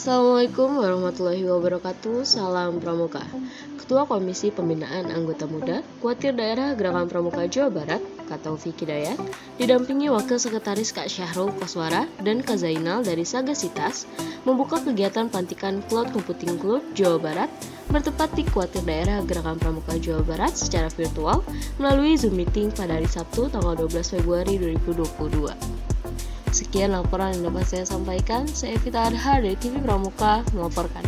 Assalamualaikum warahmatullahi wabarakatuh. Salam Pramuka. Ketua Komisi Pembinaan Anggota Muda, Kuatir Daerah Gerakan Pramuka Jawa Barat, Kak Taufik Hidayat, didampingi Wakil Sekretaris Kak Syahrul Koswara dan Kak Zainal dari Sagasitas, membuka kegiatan pelantikan Cloud Computing Club Jawa Barat bertepat di Kuatir Daerah Gerakan Pramuka Jawa Barat secara virtual melalui Zoom Meeting pada hari Sabtu tanggal 12 Februari 2022. Sekian laporan yang dapat saya sampaikan. Saya Evita Adhar dari TV Pramuka melaporkan.